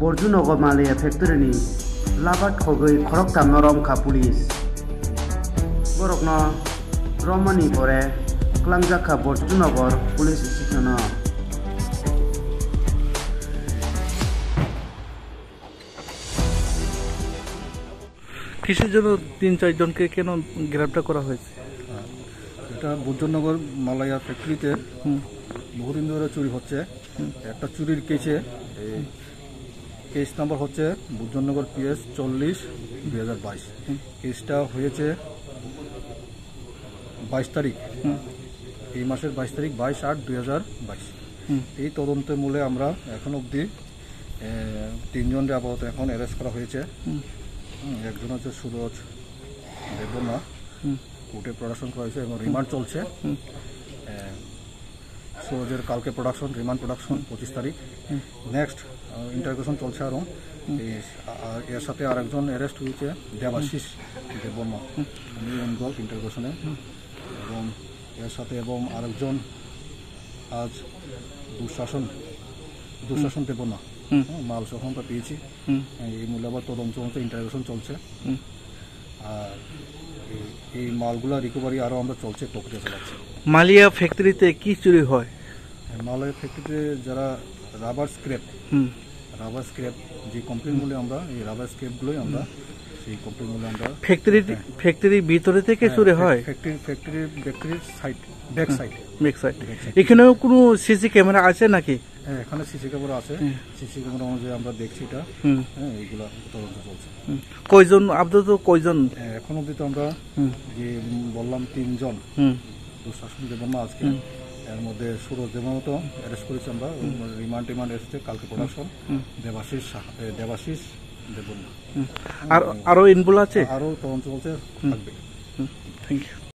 বর্জু নগমালয় factory নি। Lava ঠগৈ খরক তাম রমখা police বরকন Romney পরে ক্লাংজাখা বর্জু নগর পুলিশ স্টেশন কৃষির জন্য তিন চারজনকে কেন গ্রেপ্তার করা হয়েছে এটা বুদ্ধনগর মালায়া ফ্যাক্টরিতে বহুদিন ধরে চুরি হচ্ছে। একটা চুরির কেসে কেস নাম্বার হচ্ছে বুদ্ধনগর পিএস চল্লিশ দুই হাজার বাইশ। কেসটা হয়েছে বাইশ তারিখ। এই মাসের বাইশ তারিখ বাইশ আট দুই হাজার বাইশ। এই তদন্তের মূলে আমরা এখন অবধি তিনজনকে আপাতত এখন অ্যারেস্ট করা হয়েছে। একজন হচ্ছে সুরজ দেবনা কোর্টে প্রোডাকশন করা হয়েছে এবং রিমান্ড চলছে। সুরজের কালকে প্রোডাকশন রিমান্ড প্রোডাকশন পঁচিশ তারিখ। নেক্সট ইন্টারগ্রেশন চলছে আরও আর এর সাথে আরেকজন অ্যারেস্ট হয়েছে দেবাশিস দেববর্মা। উনি ইনভলভ ইন্টারগ্রেশনে এবং এর সাথে এবং আরেকজন আজ দুঃশাসন দুঃশাসন দেবনা হুম। হ্যাঁ, মাল সহ আমরা পেয়েছি। এই মূল্য আবার তদন্ত চলছে ইন্টারগ্রেশন চলছে। আর এই- এই মালগুলা রিকভারি আরও আমরা চলছে প্রক্রিয়া চালাচ্ছে। মালিয়া ফ্যাক্টরিতে কি চুরি হয়? মালের ফ্যাক্টরিতে যারা রাবার স্ক্র্যাপ হুম। রাবার স্ক্র্যাপ যে কোম্পানিগুলো আমরা এই রাবার স্ক্র্যাপগুলোই আমরা সেই কোম্পানিগুলো আমরা ফ্যাক্টরি ফ্যাক্টরির ভিতরে থেকে চুরি হয়? ফ্যাক্টরি ফ্যাক্টরি ফ্যাক্টরির side back side make side এখানেও কোনো সিসি ক্যামেরা আছে নাকি? হ্যাঁ এখানে সিসি ক্যামেরা আছে। সিসি ক্যামেরা অনুযায়ী আমরা দেখছি এটা। হ্যাঁ এইগুলো তদন্ত চলছে। কয়জন আপাতত কয়জন? হ্যাঁ, এখন অবধি তো আমরা যে বললাম তিনজন। দুঃশাসন দেবন আজকে। এর মধ্যে সুরজ দেবমতো অ্যারেস্ট করেছি আমরা। রিমান্ড টিমান্ড এসেছে কালকে প্রোডাকশন দেবাশিস দেবাশিস দেবন। আর আরও ইনবুল আছে? আরও তদন্ত চলছে থাকবে। Thank you